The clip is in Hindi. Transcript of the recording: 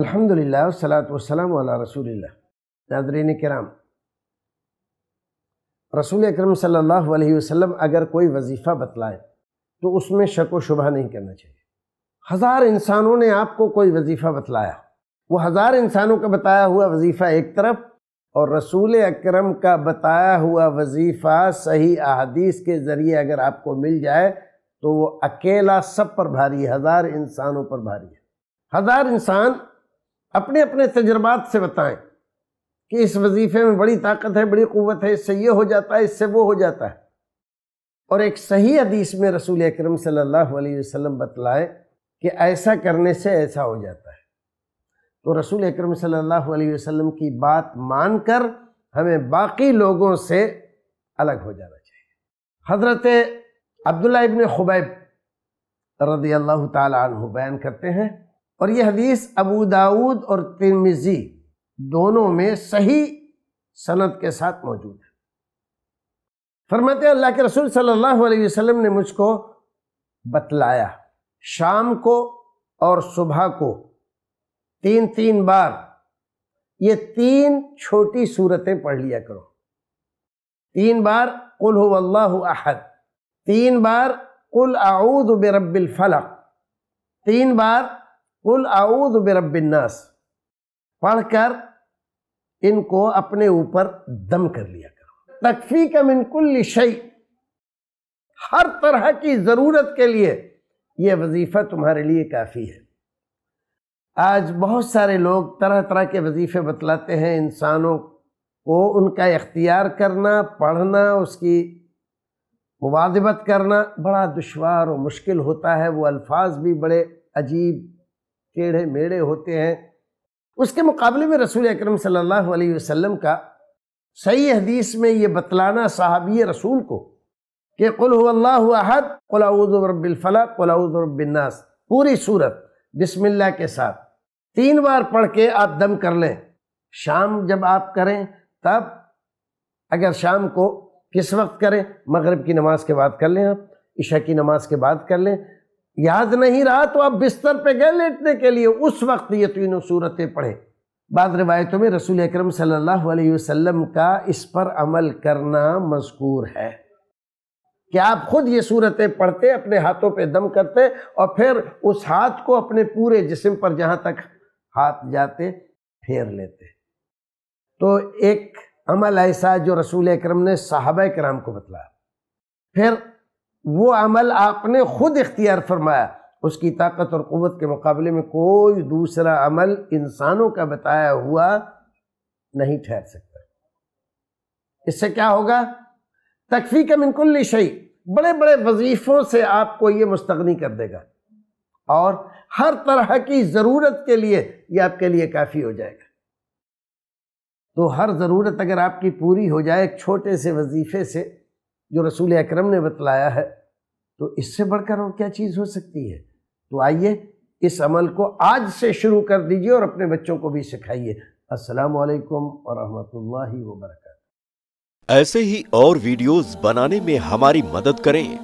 अल्हम्दुलिल्लाह सलात वसलाम वाला रसूलिल्लाह नादरीन कराम रसूल अकरम सल्लल्लाहु अलैहि वसल्लम अगर कोई वजीफ़ा बतलाए तो उसमें शक व शुबह नहीं करना चाहिए हज़ार इंसानों ने आपको कोई वजीफ़ा बतलाया वो हज़ार इंसानों का बताया हुआ वजीफ़ा एक तरफ़ और रसूल अकरम का बताया हुआ वजीफ़ा सही अहदीस के ज़रिए अगर आपको मिल जाए तो वो अकेला सब पर भारी हज़ार इंसानों पर भारी है हज़ार इंसान अपने अपने तजर्बात से बताएँ कि इस वजीफे में बड़ी ताकत है, बड़ी क़ुवत है, इससे ये हो जाता है, इससे वो हो जाता है। और एक सही हदीस में रसूल अकरम सल्लल्लाहु अलैहि वसल्लम बतलाए कि ऐसा करने से ऐसा हो जाता है। तो रसूल अकरम सल्लल्लाहु अलैहि वसल्लम की बात मानकर हमें बाकी लोगों से अलग हो जाना चाहिए। हज़रत अब्दुल्ला इब्न खुबैब रदी अल्लाह तु बयान करते हैं और ये हदीस अबू दाऊद और तिरमिज़ी दोनों में सही सनद के साथ मौजूद है। फरमाते अल्लाह के रसूल सल्लल्लाहु अलैहि वसल्लम ने मुझको बतलाया, शाम को और सुबह को तीन तीन बार ये तीन छोटी सूरतें पढ़ लिया करो। तीन बार कुल अल्लाह अहद, तीन बार कुल आऊद बेरबिल फलक, तीन बार कुल आऊद बेरबिन्नास पढ़कर इनको अपने ऊपर दम कर लिया करो तकफी का मिनकुल शई हर तरह की ज़रूरत के लिए यह वजीफ़ा तुम्हारे लिए काफ़ी है आज बहुत सारे लोग तरह तरह के वजीफ़े बतलाते हैं इंसानों को उनका इख्तियार करना पढ़ना उसकी मुवाजबत करना बड़ा दुशवार और मुश्किल होता है वो अल्फाज भी बड़े अजीब टेढ़े मेढ़े होते हैं। उसके मुकाबले में रसूल अकरम सल्लल्लाहु अलैहि वसल्लम का सही हदीस में ये बतलाना साहबी रसूल को कि कुल अहद कुलाउज़रबिलफ़लक कुलाउज़रबिन्नास पूरी सूरत बिस्मिल्लाह के साथ। तीन बार पढ़ के आप दम कर लें। शाम जब आप करें, तब अगर शाम को किस वक्त करें? मगरब की नमाज़ के बाद कर लें आप ईशा की नमाज़ के बाद कर लें। याद नहीं रहा तो आप बिस्तर पे गए लेटने के लिए। उस वक्त ये तीनों सूरतें पढ़े। बाद रिवायतों में रसूल अकरम सल्लल्लाहु अलैहि वसल्लम का इस पर अमल करना मजकूर है। कि आप खुद ये सूरतें पढ़ते, अपने हाथों पे दम करते और फिर उस हाथ को अपने पूरे जिस्म पर जहाँ तक हाथ जाते, फेर लेते? तो एक अमल ऐसा जो रसूल अक्रम ने साहब कराम को बतलाया। फिर वो अमल आपने खुद इख्तियार फरमाया। उसकी ताकत और क़वत के मुकाबले में कोई दूसरा अमल इंसानों का बताया हुआ नहीं ठहर सकता। इससे क्या होगा? तकफी का मिनकुल्ली शही बड़े बड़े वजीफ़ों से आपको ये मुस्तगनी कर देगा। और हर तरह की ज़रूरत के लिए ये आपके लिए काफ़ी हो जाएगा। तो हर ज़रूरत अगर आपकी पूरी हो जाए एक छोटे से वजीफ़े से जो रसूल अक्रम ने बतलाया है तो इससे बढ़कर और क्या चीज़ हो सकती है? तो आइए, इस अमल को आज से शुरू कर दीजिए और अपने बच्चों को भी सिखाइए। असलकम और वर्क ऐसे ही और वीडियोस बनाने में हमारी मदद करें।